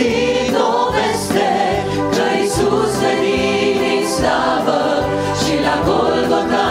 zi doveste că din slavă și la Golgota